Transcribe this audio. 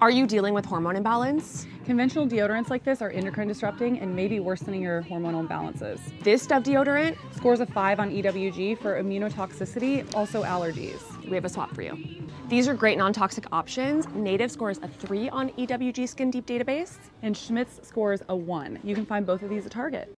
Are you dealing with hormone imbalance? Conventional deodorants like this are endocrine disrupting and may be worsening your hormonal imbalances. This Dove deodorant Scores a 5 on EWG for immunotoxicity, also allergies. we have a swap for you. These are great non-toxic options. Native scores a 3 on EWG Skin Deep database. And Schmidt's scores a 1. You can find both of these at Target.